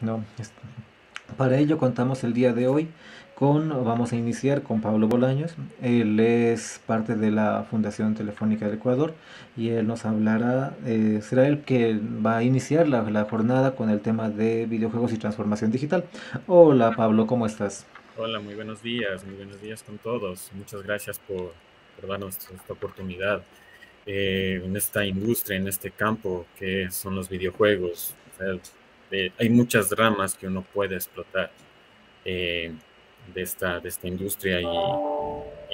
¿no? Para ello contamos el día de hoy con, vamos a iniciar con Pablo Bolaños. Él es parte de la Fundación Telefónica del Ecuador y él nos hablará, eh, será el que va a iniciar la, la, jornada con el tema de videojuegos y transformación digital. Hola Pablo, ¿cómo estás? Hola, muy buenos días, muy buenos días con todos. Muchas gracias por, darnos esta oportunidad eh, en esta industria, en este campo que son los videojuegos. Hay muchas ramas que uno puede explotar eh, de, esta, de esta industria y,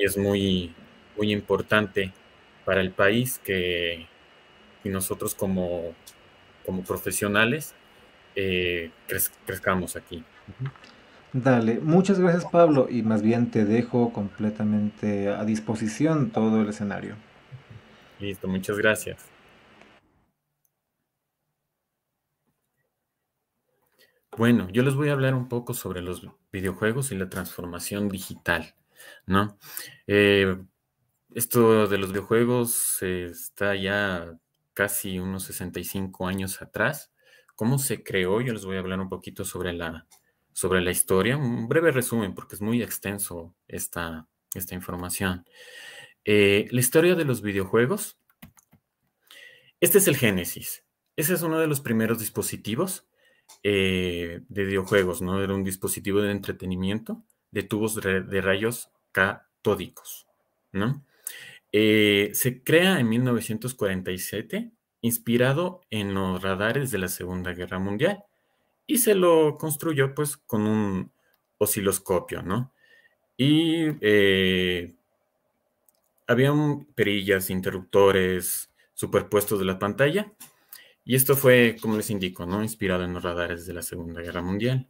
y, es muy, muy importante para el país que, que nosotros como, como profesionales eh, crez, crezcamos aquí. Dale, muchas gracias Pablo y más bien te dejo completamente a disposición todo el escenario. Listo, muchas gracias. Bueno, yo les voy a hablar un poco sobre los videojuegos y la transformación digital, ¿no? Eh, esto de los videojuegos eh, está ya casi unos 65 años atrás. ¿Cómo se creó? Yo les voy a hablar un poquito sobre la, sobre la historia, un breve resumen porque es muy extenso esta, esta información. Eh, la historia de los videojuegos. Este es el Génesis. Ese es uno de los primeros dispositivos eh, de videojuegos, ¿no? Era un dispositivo de entretenimiento de tubos de, rayos catódicos, ¿no? Eh, se crea en 1947, inspirado en los radares de la Segunda Guerra Mundial, y se lo construyó pues con un osciloscopio, ¿no? Y eh, había perillas, interruptores superpuestos de la pantalla, y esto fue, como les indico, ¿no? inspirado en los radares de la Segunda Guerra Mundial.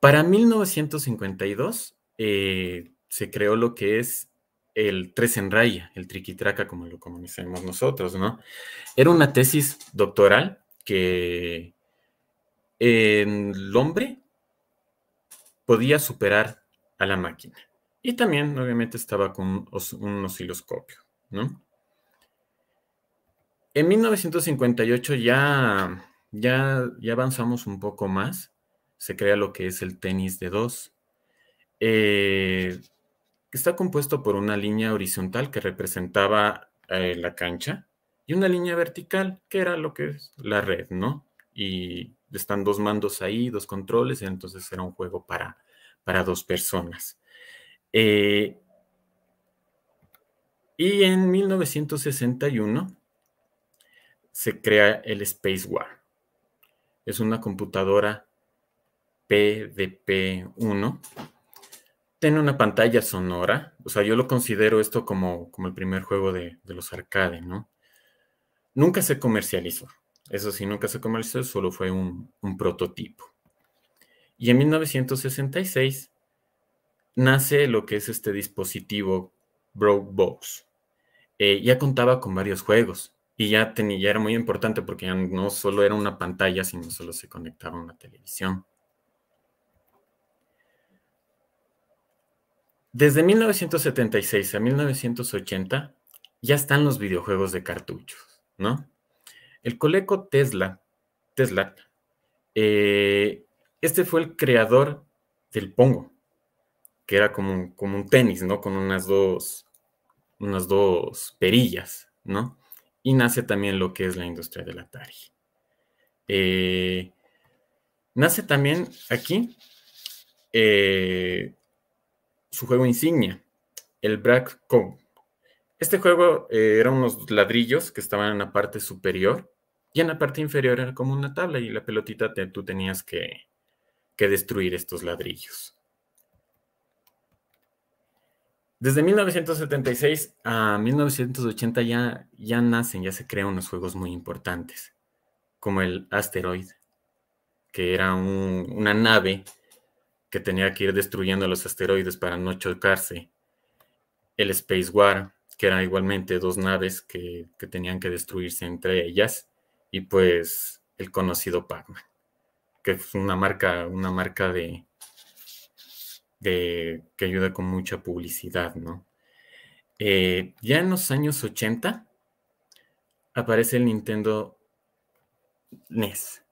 Para 1952 eh, se creó lo que es el tres en raya, el triquitraca, como lo conocemos nosotros, ¿no? Era una tesis doctoral que el hombre podía superar a la máquina. Y también, obviamente, estaba con un osciloscopio, ¿no? En 1958 ya, ya, avanzamos un poco más. Se crea lo que es el tenis de dos. Eh, está compuesto por una línea horizontal que representaba eh, la cancha y una línea vertical que era lo que es la red, ¿no? Y están dos mandos ahí, dos controles, entonces era un juego para, para dos personas. Eh, y en 1961 se crea el Space War. Es una computadora PDP-1. Tiene una pantalla sonora. O sea, yo lo considero esto como, como el primer juego de, los arcade, ¿no? Nunca se comercializó. Eso sí, nunca se comercializó, solo fue un, un prototipo. Y en 1966 nace lo que es este dispositivo Broke Box. Eh, ya contaba con varios juegos. Y ya, tenía, ya era muy importante porque ya no solo era una pantalla, sino solo se conectaba a una televisión. Desde 1976 a 1980 ya están los videojuegos de cartuchos, ¿no? El coleco Tesla, Tesla, eh, este fue el creador del Pongo, que era como un, como un tenis, ¿no? Con unas dos, unas dos perillas, ¿no? Y nace también lo que es la industria del Atari. Eh, nace también aquí eh, su juego insignia, el Black Code. Este juego eh, eran unos ladrillos que estaban en la parte superior y en la parte inferior era como una tabla y la pelotita tú tenías que, que destruir estos ladrillos. Desde 1976 a 1980 ya, ya nacen, ya se crean unos juegos muy importantes, como el Asteroid, que era un, una nave que tenía que ir destruyendo los asteroides para no chocarse. El Space War, que era igualmente dos naves que, que tenían que destruirse entre ellas. Y pues el conocido Pac-Man, que es una marca, una marca de, que ayuda con mucha publicidad, ¿no? Eh, ya en los años 80 aparece el Nintendo NES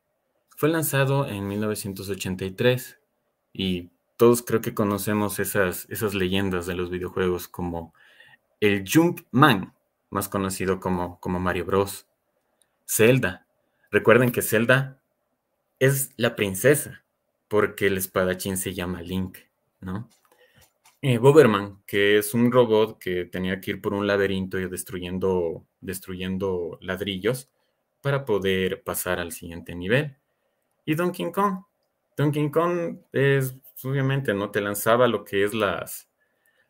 Fue lanzado en 1983 y todos creo que conocemos esas, esas leyendas de los videojuegos como el Jumpman, más conocido como, como Mario Bros. Zelda. Recuerden que Zelda es la princesa, porque el espadachín se llama Link, ¿no? Eh, Boberman, que es un robot que tenía que ir por un laberinto y destruyendo, destruyendo ladrillos para poder pasar al siguiente nivel. Y Donkey Kong. Donkey Kong es, obviamente, no te lanzaba lo que es las,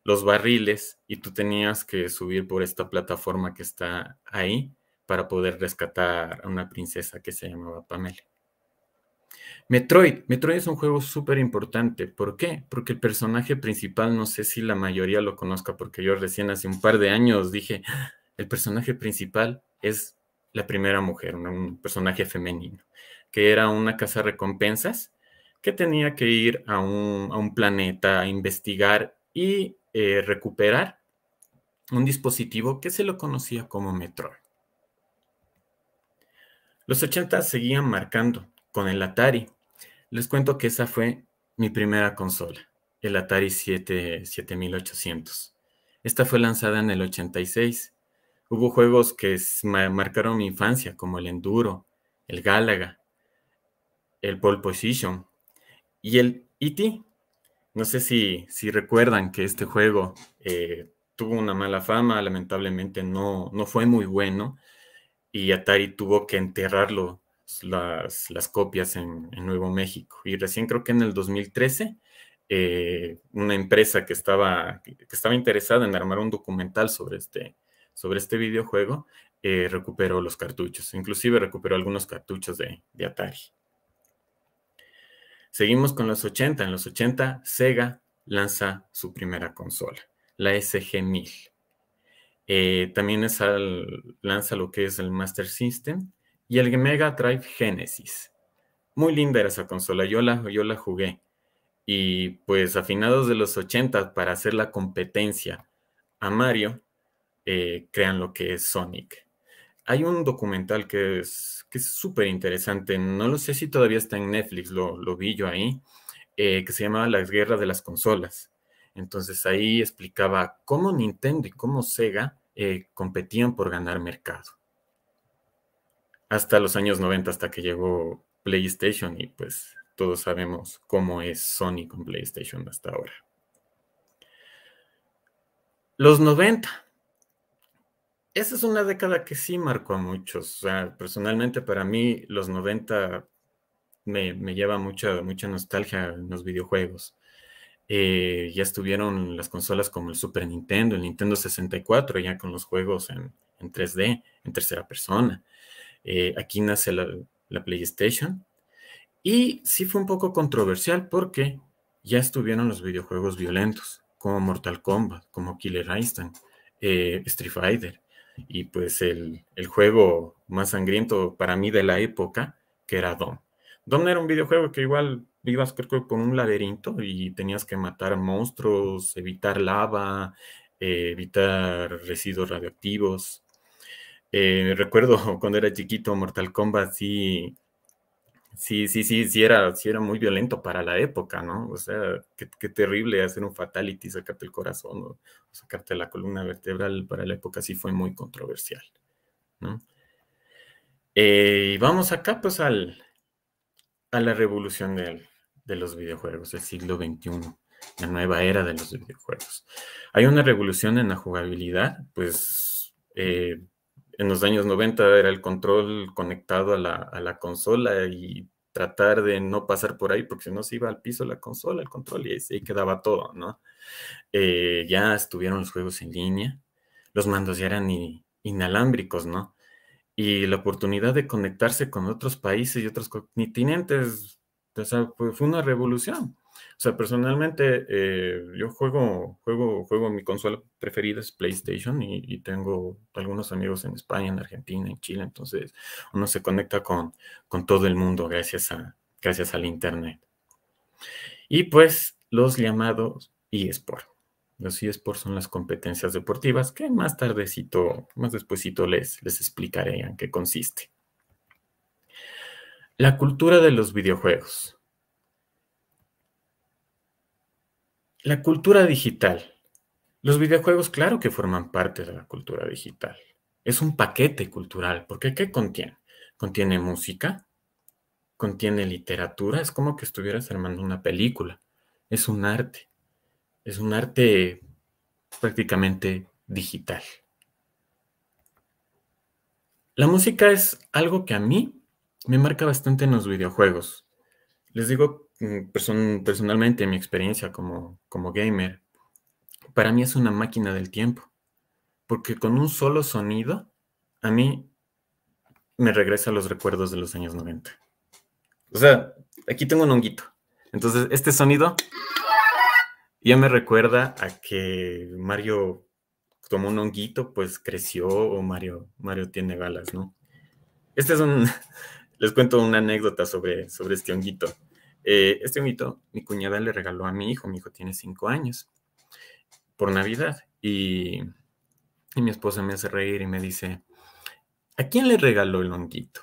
los barriles y tú tenías que subir por esta plataforma que está ahí para poder rescatar a una princesa que se llamaba Pamela. Metroid. Metroid es un juego súper importante. ¿Por qué? Porque el personaje principal, no sé si la mayoría lo conozca, porque yo recién hace un par de años dije, ah, el personaje principal es la primera mujer, un personaje femenino, que era una casa recompensas que tenía que ir a un, planeta a investigar y eh, recuperar un dispositivo que se lo conocía como Metroid. Los 80 seguían marcando con el Atari. Les cuento que esa fue mi primera consola, el Atari 7800. Esta fue lanzada en el 86. Hubo juegos que marcaron mi infancia, como el Enduro, el Galaga, el Pole Position y el E.T. No sé si, si recuerdan que este juego eh, tuvo una mala fama, lamentablemente no, no fue muy bueno y Atari tuvo que enterrarlo las, copias en, Nuevo México. Y recién creo que en el 2013, eh, una empresa que estaba, que estaba interesada en armar un documental sobre este, sobre este videojuego, eh, recuperó los cartuchos. Inclusive recuperó algunos cartuchos de, Atari. Seguimos con los 80. En los 80, Sega lanza su primera consola, la SG-1000. Eh, también es lanza lo que es el Master System y el Mega Drive Genesis. Muy linda era esa consola, yo la, yo la jugué. Y pues a finales de los 80, para hacer la competencia a Mario, eh, crean lo que es Sonic. Hay un documental que es que es súper interesante, no lo sé si todavía está en Netflix, lo, lo vi yo ahí, eh, que se llamaba La Guerra de las Consolas. Entonces ahí explicaba cómo Nintendo y cómo Sega eh, competían por ganar mercado. Hasta los años 90, hasta que llegó PlayStation y pues todos sabemos cómo es Sony con PlayStation hasta ahora. Los 90. Esa es una década que sí marcó a muchos. O sea, personalmente para mí los 90 me, me lleva mucha, mucha nostalgia en los videojuegos. Eh, ya estuvieron las consolas como el Super Nintendo, el Nintendo 64, ya con los juegos en, 3D, en tercera persona. Eh, aquí nace la, PlayStation. Y sí fue un poco controversial porque ya estuvieron los videojuegos violentos, como Mortal Kombat, como Killer Instinct, eh, Street Fighter. Y pues el, el, juego más sangriento para mí de la época, que era Dom. Dom era un videojuego que igual ibas creo por un laberinto y tenías que matar monstruos, evitar lava, eh, evitar residuos radioactivos. Eh, recuerdo cuando era chiquito, Mortal Kombat sí, sí, sí, sí, sí era, sí era muy violento para la época, ¿no? O sea, qué, terrible hacer un fatality, sacarte el corazón o, sacarte la columna vertebral para la época sí fue muy controversial, ¿no? Eh, y vamos acá pues al, a la revolución del, de los videojuegos, el siglo XXI, la nueva era de los videojuegos. Hay una revolución en la jugabilidad, pues eh, en los años 90 era el control conectado a la, consola y tratar de no pasar por ahí, porque si no se iba al piso la consola, el control y ahí quedaba todo, ¿no? Eh, ya estuvieron los juegos en línea, los mandos ya eran inalámbricos, ¿no? Y la oportunidad de conectarse con otros países y otros continentes o sea, fue una revolución. O sea, personalmente eh, yo juego, juego, juego, mi consola preferida es PlayStation y, tengo algunos amigos en España, en Argentina, en Chile, entonces uno se conecta con, con todo el mundo gracias, a, gracias al Internet. Y pues los llamados eSports. Los eSports son las competencias deportivas que más tardecito, más despuesito les, les explicaré en qué consiste. La cultura de los videojuegos. La cultura digital. Los videojuegos, claro que forman parte de la cultura digital. Es un paquete cultural, porque ¿qué contiene? Contiene música, contiene literatura, es como que estuvieras armando una película. Es un arte. Es un arte prácticamente digital. La música es algo que a mí me marca bastante en los videojuegos. Les digo mm, personalmente mi experiencia como, como gamer, para mí es una máquina del tiempo, porque con un solo sonido, a mí me regresa a los recuerdos de los años 90. O sea, aquí tengo un honguito. Entonces, este sonido ya me recuerda a que Mario tomó un honguito, pues creció o Mario, Mario tiene balas, ¿no? Este es un, les cuento una anécdota sobre, sobre este honguito. Eh, este honguito, mi cuñada le regaló a mi hijo, mi hijo tiene cinco años, por Navidad. Y, mi esposa me hace reír y me dice, ¿a quién le regaló el honguito?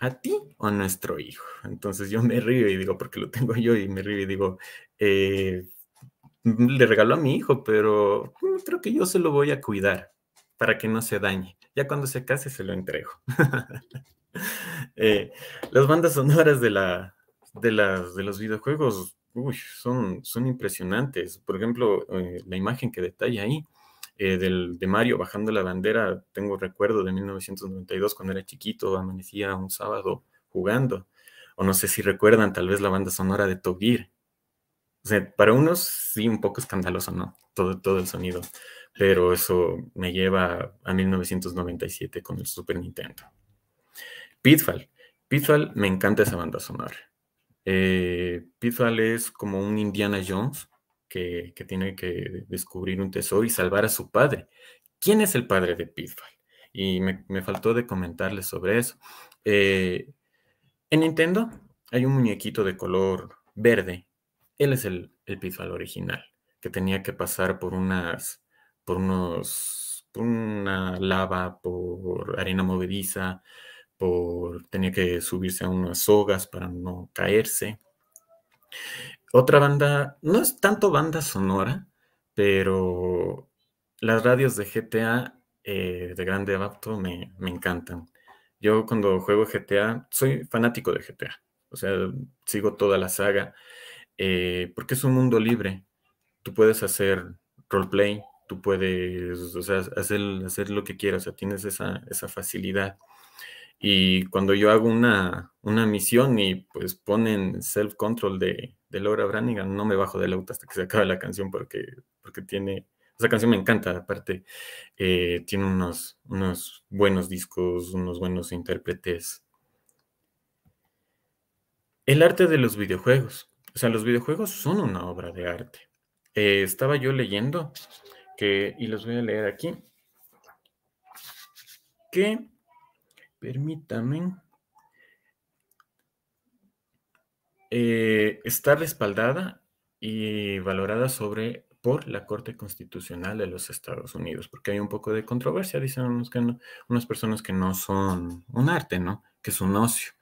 ¿A ti o a nuestro hijo? Entonces yo me río y digo, porque lo tengo yo y me río y digo, eh, le regaló a mi hijo, pero creo que yo se lo voy a cuidar para que no se dañe. Ya cuando se case se lo entrego. Eh, las bandas sonoras de, la, de, de los videojuegos son, son impresionantes. Por ejemplo, eh, la imagen que detalla ahí eh, del, de Mario bajando la bandera, tengo recuerdo de 1992 cuando era chiquito, amanecía un sábado jugando. O no sé si recuerdan tal vez la banda sonora de Togir. Para unos sí un poco escandaloso, ¿no? Todo, todo el sonido. Pero eso me lleva a 1997 con el Super Nintendo. Pitfall. Pitfall, me encanta esa banda sonora. Eh, Pitfall es como un Indiana Jones que, tiene que descubrir un tesoro y salvar a su padre. ¿Quién es el padre de Pitfall? Y me, faltó de comentarles sobre eso. Eh, en Nintendo hay un muñequito de color verde. Él es el, el Pitfall original, que tenía que pasar por unas, por unos, por una lava, por arena movediza, por tenía que subirse a unas sogas para no caerse. Otra banda, no es tanto banda sonora, pero las radios de GTA eh, de Grande Auto me, me, encantan. Yo cuando juego GTA, soy fanático de GTA, o sea, sigo toda la saga, eh, porque es un mundo libre. Tú puedes hacer roleplay, tú puedes hacer, hacer lo que quieras, o sea, tienes esa, esa facilidad. Y cuando yo hago una, una misión y pues ponen self-control de, de, Laura Branigan, no me bajo del auto hasta que se acabe la canción porque, porque tiene, esa canción me encanta, aparte eh, tiene unos, unos buenos discos, unos buenos intérpretes. El arte de los videojuegos. O sea, los videojuegos son una obra de arte. Eh, estaba yo leyendo que, y los voy a leer aquí, que Permítame. Eh, está respaldada y valorada sobre por la Corte Constitucional de los Estados Unidos, porque hay un poco de controversia, dicen unos que unas personas que no son un arte, ¿no? Que es un ocio.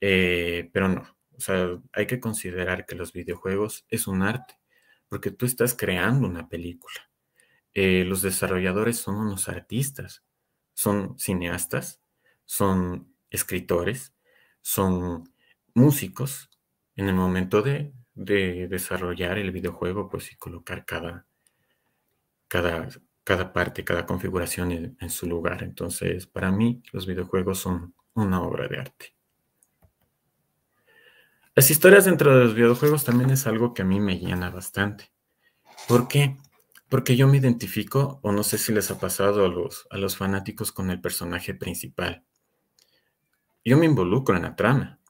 Eh, pero no, o sea, hay que considerar que los videojuegos es un arte, porque tú estás creando una película. Eh, los desarrolladores son unos artistas, son cineastas, son escritores, son músicos en el momento de, desarrollar el videojuego, pues y colocar cada, cada, cada parte, cada configuración en, en, su lugar. Entonces, para mí, los videojuegos son una obra de arte. Las historias dentro de los videojuegos también es algo que a mí me llena bastante. ¿Por qué? Porque yo me identifico, o no sé si les ha pasado a los, a los fanáticos con el personaje principal yo me involucro en la trama.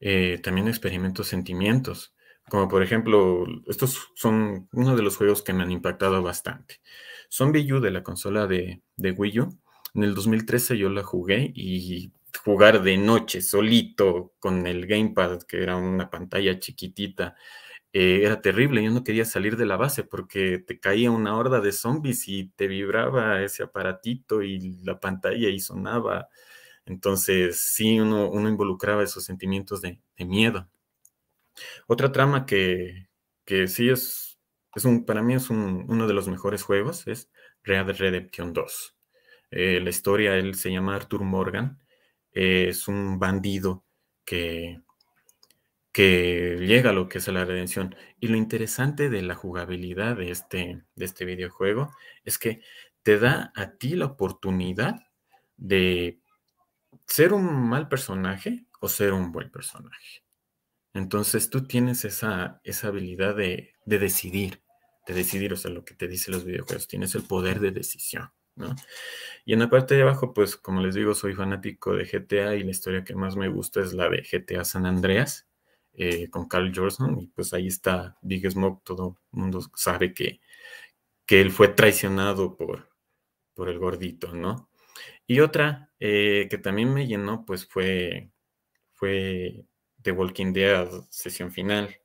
Eh, también experimento sentimientos, como por ejemplo, estos son uno de los juegos que me han impactado bastante. Zombie U de la consola de, Wii U. En el 2013 yo la jugué y jugar de noche solito con el gamepad, que era una pantalla chiquitita, eh, era terrible. Yo no quería salir de la base porque te caía una horda de zombies y te vibraba ese aparatito y la pantalla y sonaba Entonces, sí, uno, uno involucraba esos sentimientos de, miedo. Otra trama que, sí es, es un, para mí es uno de los mejores juegos es Red Redemption 2. Eh, la historia, él se llama Arthur Morgan, es un bandido que, que llega a lo que es la redención. Y lo interesante de la jugabilidad de este, de este videojuego es que te da a ti la oportunidad de ser un mal personaje o ser un buen personaje. Entonces tú tienes esa, esa habilidad de, de, decidir, de decidir, o sea, lo que te dicen los videojuegos, tienes el poder de decisión, ¿no? Y en la parte de abajo, pues como les digo, soy fanático de GTA y la historia que más me gusta es la de GTA San Andreas, eh, con Carl Jordan, y pues ahí está Big Smoke, todo el mundo sabe que, que él fue traicionado por, por el gordito, ¿no? Y otra eh, que también me llenó, pues fue, fue The Walking Dead, sesión final,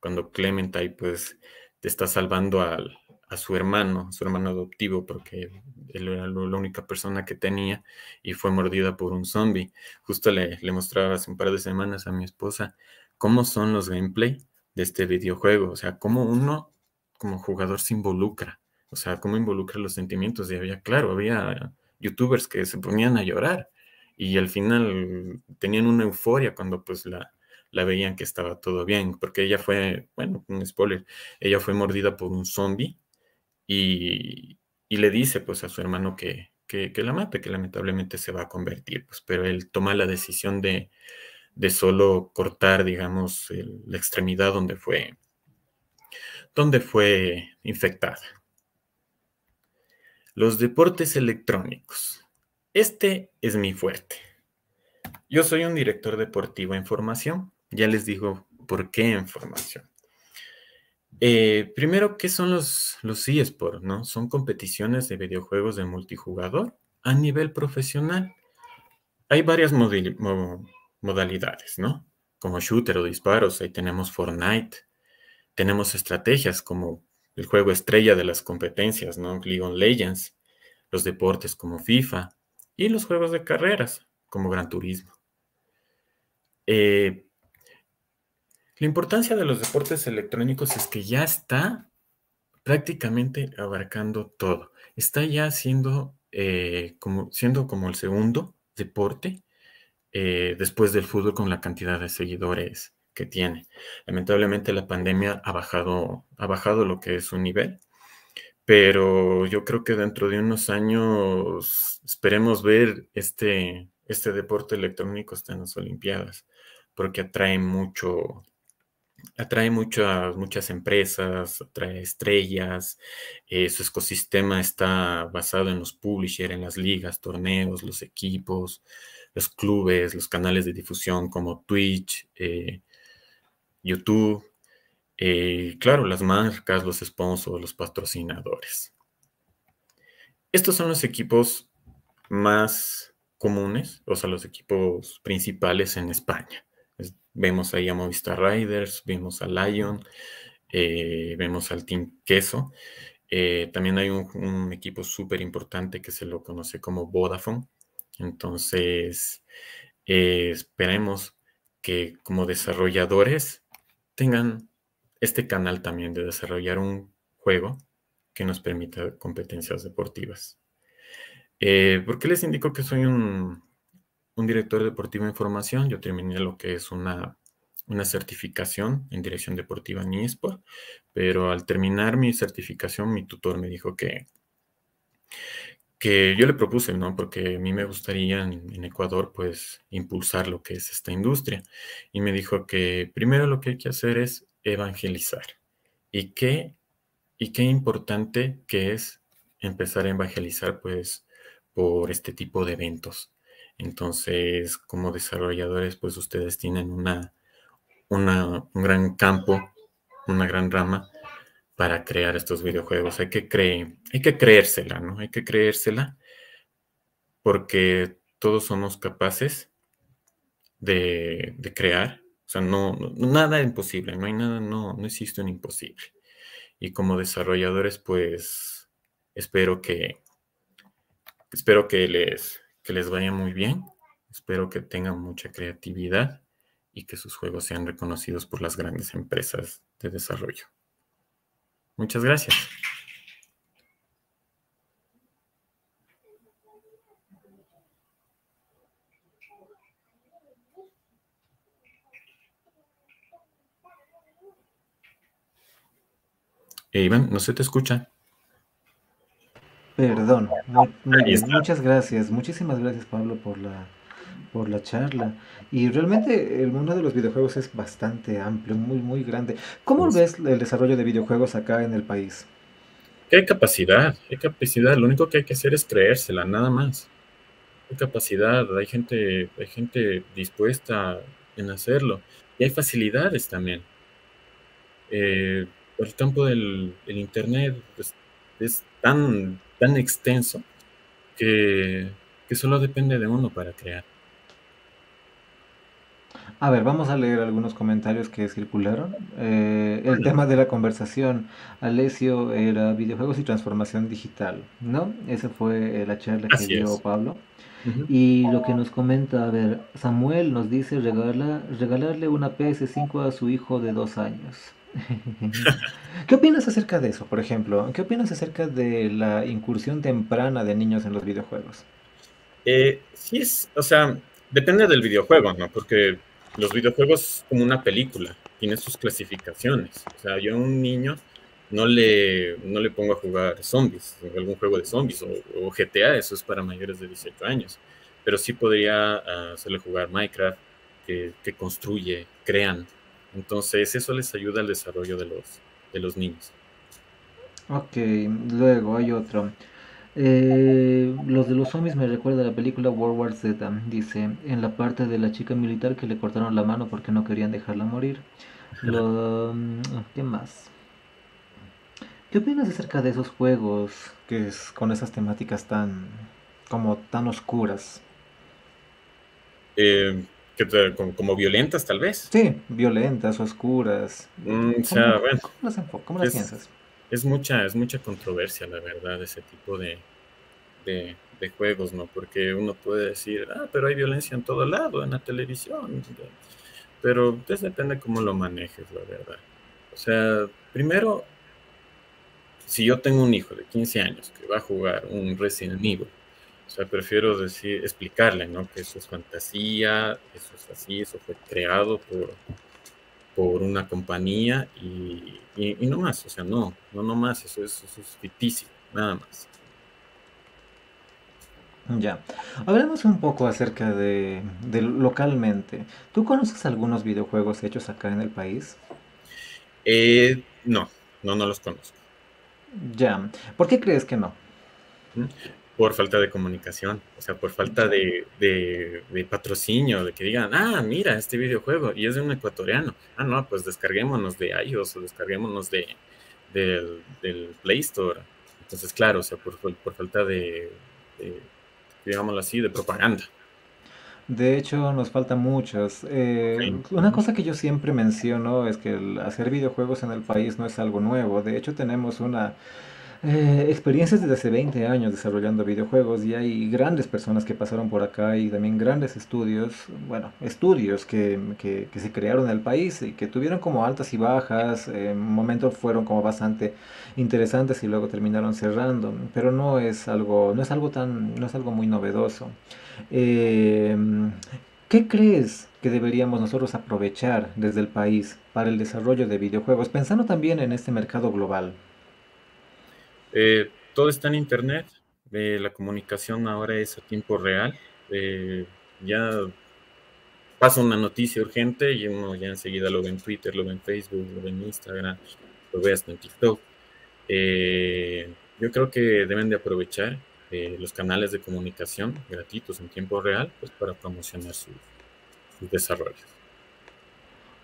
cuando Clementine, pues, te está salvando al, a su hermano, su hermano adoptivo, porque él era la única persona que tenía y fue mordida por un zombie. Justo le, le mostraba hace un par de semanas a mi esposa cómo son los gameplay de este videojuego, o sea, cómo uno como jugador se involucra, o sea, cómo involucra los sentimientos. Y había, claro, había youtubers que se ponían a llorar y al final tenían una euforia cuando pues la, la veían que estaba todo bien, porque ella fue, bueno, un spoiler, ella fue mordida por un zombie y, le dice pues a su hermano que, que, la mate, que lamentablemente se va a convertir, pues, pero él toma la decisión de, de solo cortar, digamos, la extremidad donde fue, donde fue infectada. Los deportes electrónicos. Este es mi fuerte. Yo soy un director deportivo en formación. Ya les digo por qué en formación. Eh, primero, ¿qué son los, los eSports? ¿no? Son competiciones de videojuegos de multijugador a nivel profesional. Hay varias modalidades, ¿no? Como shooter o disparos, ahí tenemos Fortnite. Tenemos estrategias como el juego estrella de las competencias, ¿no? League of Legends, los deportes como FIFA y los juegos de carreras como Gran Turismo. Eh, la importancia de los deportes electrónicos es que ya está prácticamente abarcando todo. Está ya siendo, eh, como, siendo como el segundo deporte eh, después del fútbol con la cantidad de seguidores que tiene. Lamentablemente la pandemia ha bajado, ha bajado lo que es su nivel, pero yo creo que dentro de unos años esperemos ver este, este deporte electrónico en las Olimpiadas, porque atrae mucho, atrae muchas, muchas empresas, atrae estrellas, eh, su ecosistema está basado en los publishers, en las ligas, torneos, los equipos, los clubes, los canales de difusión como Twitch, eh, YouTube, eh, claro, las marcas, los sponsors, los patrocinadores. Estos son los equipos más comunes, o sea, los equipos principales en España. Vemos ahí a Movistar Riders, vemos a Lion, eh, vemos al Team Queso. Eh, también hay un, equipo súper importante que se lo conoce como Vodafone. Entonces, esperemos que como desarrolladores tengan este canal también de desarrollar un juego que nos permita competencias deportivas. ¿Por qué les indico que soy un, director deportivo en formación. Yo terminé lo que es una, certificación en dirección deportiva en eSport, pero al terminar mi certificación, mi tutor me dijo que, que yo le propuse, ¿no? Porque a mí me gustaría en, Ecuador, pues, impulsar lo que es esta industria. Y me dijo que primero lo que hay que hacer es evangelizar. Y qué, y qué importante que es empezar a evangelizar, pues, por este tipo de eventos entonces, como desarrolladores, pues ustedes tienen una, un gran campo, una gran rama para crear estos videojuegos. Hay que, creer, hay que creérsela, ¿no? Hay que creérsela porque todos somos capaces de, crear. O sea, no, nada es imposible, no hay nada, no, no existe un imposible. Y como desarrolladores, pues espero que, espero que les, que les vaya muy bien Espero que tengan mucha creatividad y que sus juegos sean reconocidos por las grandes empresas de desarrollo. Muchas gracias. Eh, Iván, no se te escucha. Perdón, muchas gracias, muchísimas gracias Pablo por la, por la charla. Y realmente el mundo de los videojuegos es bastante amplio, muy, muy grande. ¿Cómo ves el desarrollo de videojuegos acá en el país? hay capacidad, hay capacidad. Lo único que hay que hacer es creérsela, nada más. Hay capacidad, hay gente, hay gente dispuesta en hacerlo. Y hay facilidades también. Eh, el campo del Internet pues, es tan, tan extenso que, que solo depende de uno para crear. A ver, vamos a leer algunos comentarios que circularon. Eh, el tema de la conversación, Alessio, era videojuegos y transformación digital, ¿no? Esa fue la charla que dio Pablo. Y lo que nos comenta, a ver, Samuel nos dice regala, regalarle una PS5 a su hijo de dos años. ¿Qué opinas acerca de eso, por ejemplo? ¿Qué opinas acerca de la incursión temprana de niños en los videojuegos? Eh, sí, es, o sea, depende del videojuego, ¿no? Porque los videojuegos como una película, tiene sus clasificaciones. O sea, yo a un niño no le, no le pongo a jugar zombies, algún juego de zombies o, GTA, eso es para mayores de 18 años. Pero sí podría ah, hacerle jugar Minecraft, que, que, construye, crean. Entonces eso les ayuda al desarrollo de los, de los niños. Ok, luego hay otro. Eh, los de los zombies me recuerda a la película World War Z. Dice, en la parte de la chica militar que le cortaron la mano porque no querían dejarla morir. Mm, ¿Qué más? ¿Qué opinas acerca de esos juegos que es con esas temáticas tan como tan oscuras? Eh, como, violentas tal vez. Sí, violentas, oscuras. Mm, ¿Cómo, las, piensas? Es mucha, es mucha controversia, la verdad, ese tipo de, de, juegos, ¿no? Porque uno puede decir, ah, pero hay violencia en todo lado, en la televisión. Pero pues depende cómo lo manejes, la verdad. O sea, primero, si yo tengo un hijo de 15 años que va a jugar un Resident Evil, o sea, prefiero decir, explicarle, ¿no? Que eso es fantasía, eso es así, eso fue creado por, por una compañía y, y, no más, o sea, no, no, no más, eso es, eso es ficticio, nada más. Ya, hablemos un poco acerca de, de, localmente. ¿Tú conoces algunos videojuegos hechos acá en el país? Eh, no, no, no los conozco. Ya, ¿por qué crees que no? Por falta de comunicación, o sea, por falta de, patrocinio, de que digan, ah, mira, este videojuego, y es de un ecuatoriano, ah, no, pues descarguémonos de iOS o descarguémonos de, del, Play Store. Entonces, claro, o sea, por, falta de, digámoslo así, de propaganda. De hecho, nos falta muchos. Eh, una cosa que yo siempre menciono es que hacer videojuegos en el país no es algo nuevo. De hecho, tenemos una eh, experiencias desde hace 20 años desarrollando videojuegos y hay grandes personas que pasaron por acá y también grandes estudios, bueno, estudios que, que, se crearon en el país y que tuvieron como altas y bajas, en momentos fueron como bastante interesantes y luego terminaron cerrando, pero no es algo, no es algo tan, no es algo muy novedoso. Eh, ¿Qué crees que deberíamos nosotros aprovechar desde el país para el desarrollo de videojuegos, pensando también en este mercado global? Eh, todo está en Internet, eh, la comunicación ahora es a tiempo real. Eh, ya pasa una noticia urgente y uno ya enseguida lo ve en Twitter, lo ve en Facebook, lo ve en Instagram, lo ve hasta en TikTok. yo creo que deben de aprovechar los canales de comunicación gratuitos en tiempo real pues, para promocionar sus desarrollos.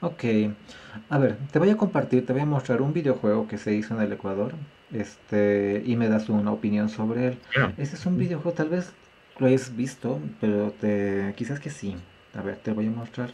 Ok, a ver, te voy a compartir, te voy a mostrar un videojuego que se hizo en el Ecuador este, y me das una opinión sobre él. Este es un videojuego, tal vez lo hayas visto, pero te, quizás que sí. A ver, te voy a mostrar.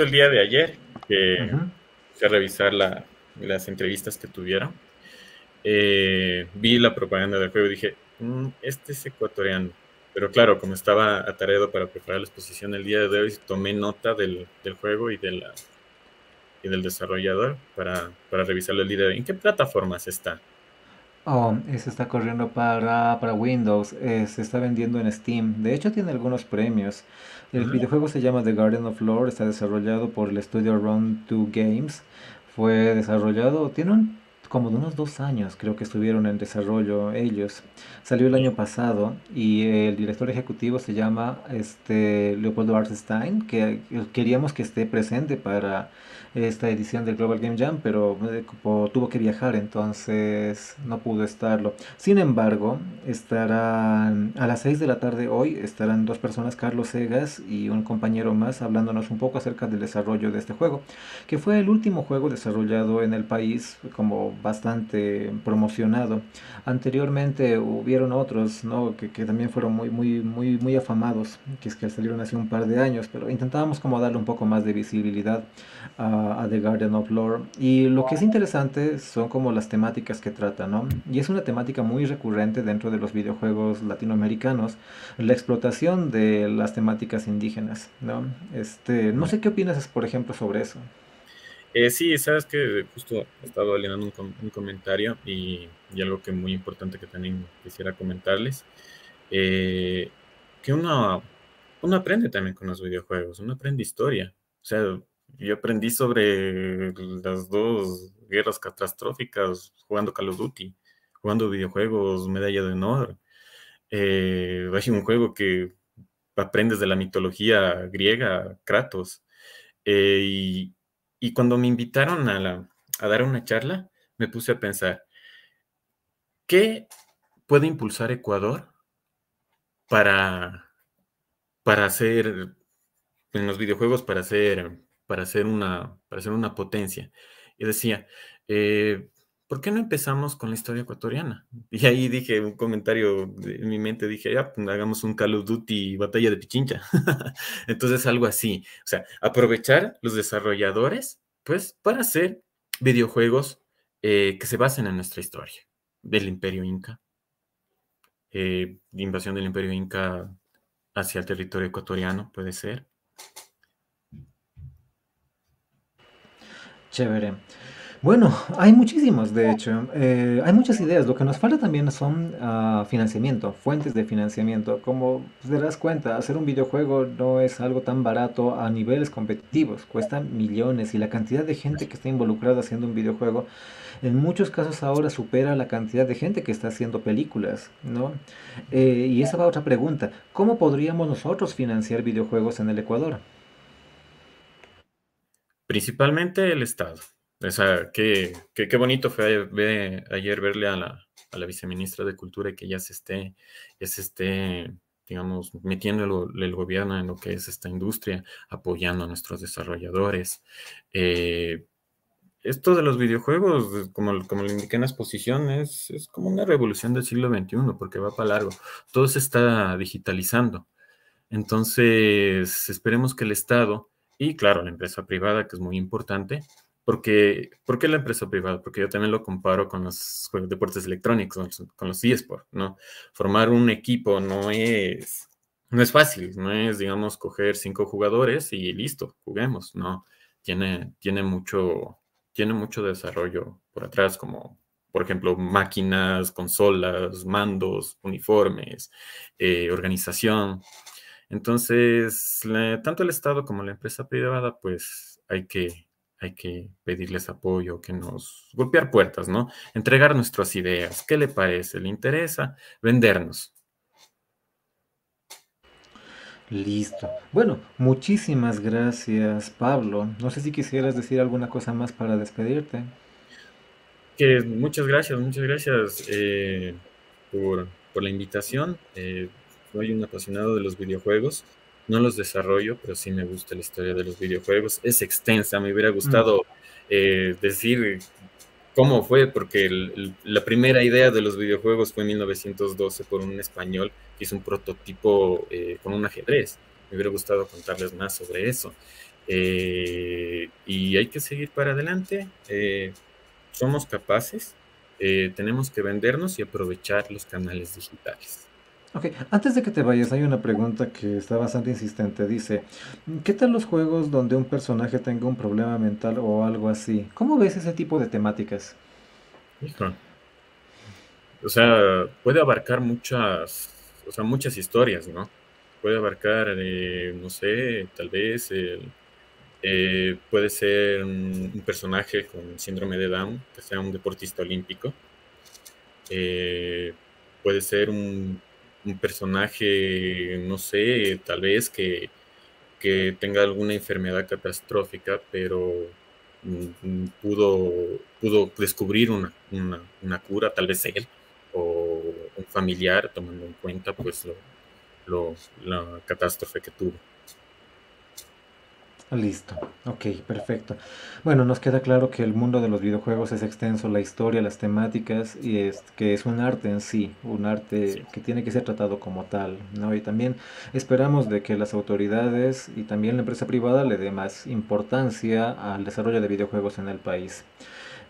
Justo el día de ayer, que fui a revisar las entrevistas que tuvieron, eh, vi la propaganda del juego y dije, mm, este es ecuatoriano. Pero claro, como estaba atareado para preparar la exposición el día de hoy, tomé nota del, juego y, de la, y del desarrollador para, para revisarlo el día de hoy. ¿En qué plataformas está? Oh, se está corriendo para, para Windows, eh, se está vendiendo en Steam. De hecho, tiene algunos premios. El videojuego se llama The Garden of Lore, está desarrollado por el estudio Round 2 Games. Fue desarrollado, tiene un como de unos dos años creo que estuvieron en desarrollo ellos. Salió el año pasado y el director ejecutivo se llama este Leopoldo Artstein, que queríamos que esté presente para esta edición del Global Game Jam, pero eh, tuvo que viajar, entonces no pudo estarlo. Sin embargo, estarán a las 6 de la tarde hoy, estarán dos personas, Carlos Segas y un compañero más, hablándonos un poco acerca del desarrollo de este juego, que fue el último juego desarrollado en el país como bastante promocionado. Anteriormente hubieron otros, ¿no? Que, que también fueron muy, muy, muy, muy afamados, que es que salieron hace un par de años, pero intentábamos como darle un poco más de visibilidad a, The Garden of Lore. Y lo que es interesante son como las temáticas que trata, ¿no? Y es una temática muy recurrente dentro de los videojuegos latinoamericanos, la explotación de las temáticas indígenas, ¿no? Este, no sé qué opinas, por ejemplo, sobre eso. Eh, sí, sabes que justo estaba leyendo un, un comentario y, y, algo que muy importante que también quisiera comentarles, eh, que uno, uno aprende también con los videojuegos, uno aprende historia. O sea, yo aprendí sobre las dos guerras catastróficas jugando Call of Duty, jugando videojuegos, Medalla de Honor. Eh, hay un juego que aprendes de la mitología griega, Kratos. Eh, y, cuando me invitaron a, a dar una charla, me puse a pensar, ¿qué puede impulsar Ecuador para, para hacer, en los videojuegos, para hacer para ser una, para ser una potencia. Y decía, eh, ¿por qué no empezamos con la historia ecuatoriana? Y ahí dije un comentario en mi mente, dije, ya, pues, hagamos un Call of Duty batalla de Pichincha. Entonces, algo así. O sea, aprovechar los desarrolladores, pues, para hacer videojuegos eh, que se basen en nuestra historia del imperio inca, eh, invasión del imperio inca hacia el territorio ecuatoriano, puede ser. Chévere. Bueno, hay muchísimos, de hecho. Eh, hay muchas ideas. Lo que nos falta también son uh, financiamiento, fuentes de financiamiento. Como te das cuenta, hacer un videojuego no es algo tan barato a niveles competitivos. Cuesta millones y la cantidad de gente que está involucrada haciendo un videojuego, en muchos casos ahora supera la cantidad de gente que está haciendo películas, ¿no? Eh, y esa va otra pregunta. ¿Cómo podríamos nosotros financiar videojuegos en el Ecuador? Principalmente el Estado. O sea, qué, qué, bonito fue ayer, verle a la, a la, viceministra de Cultura y que ya se esté, ya se esté digamos, metiendo el, gobierno en lo que es esta industria, apoyando a nuestros desarrolladores. Eh, esto de los videojuegos, como, como lo indiqué en la exposición, es, es, como una revolución del siglo XXI, porque va para largo. Todo se está digitalizando. Entonces, esperemos que el Estado y claro, la empresa privada, que es muy importante. Porque, ¿Por qué la empresa privada? Porque yo también lo comparo con los deportes electrónicos, con los eSports, ¿no? Formar un equipo no es, no es fácil, no es, digamos, coger cinco jugadores y listo, juguemos, ¿no? Tiene, tiene, mucho, tiene mucho desarrollo por atrás, como por ejemplo, máquinas, consolas, mandos, uniformes, eh, organización. Entonces, tanto el Estado como la empresa privada, pues hay que, hay que pedirles apoyo, que nos golpear puertas, ¿no? Entregar nuestras ideas. ¿Qué le parece? ¿Le interesa? Vendernos. Listo. Bueno, muchísimas gracias, Pablo. No sé si quisieras decir alguna cosa más para despedirte. Que muchas gracias, muchas gracias eh, por, la invitación. Eh, soy un apasionado de los videojuegos. No los desarrollo, pero sí me gusta la historia de los videojuegos. Es extensa, me hubiera gustado eh, decir cómo fue, porque la primera idea de los videojuegos fue en 1912 por un español que hizo un prototipo eh, con un ajedrez. Me hubiera gustado contarles más sobre eso. Eh, y hay que seguir para adelante. Eh, somos capaces, tenemos que vendernos y aprovechar los canales digitales. Ok, antes de que te vayas, hay una pregunta que está bastante insistente. Dice, ¿qué tal los juegos donde un personaje tenga un problema mental o algo así? ¿Cómo ves ese tipo de temáticas? Hijo. O sea, puede abarcar muchas, o sea, muchas historias, ¿no? Puede abarcar, eh, no sé, tal vez eh, puede ser un, personaje con síndrome de Down, que sea un deportista olímpico. Eh, puede ser un un personaje, no sé, tal vez que, que tenga alguna enfermedad catastrófica, pero mm, pudo, pudo descubrir una, una, una, cura, tal vez él o un familiar, tomando en cuenta pues lo, lo, la catástrofe que tuvo. Listo, ok, perfecto. Bueno, nos queda claro que el mundo de los videojuegos es extenso, la historia, las temáticas, y es que es un arte en sí, un arte Sí, que tiene que ser tratado como tal, ¿no? Y también esperamos de que las autoridades y también la empresa privada le dé más importancia al desarrollo de videojuegos en el país.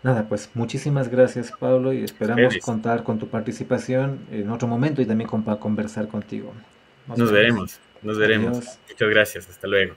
Nada, pues muchísimas gracias, Pablo, y esperamos contar con tu participación en otro momento y también con, para conversar contigo. Nos veremos, nos veremos. Adiós. Muchas gracias, hasta luego.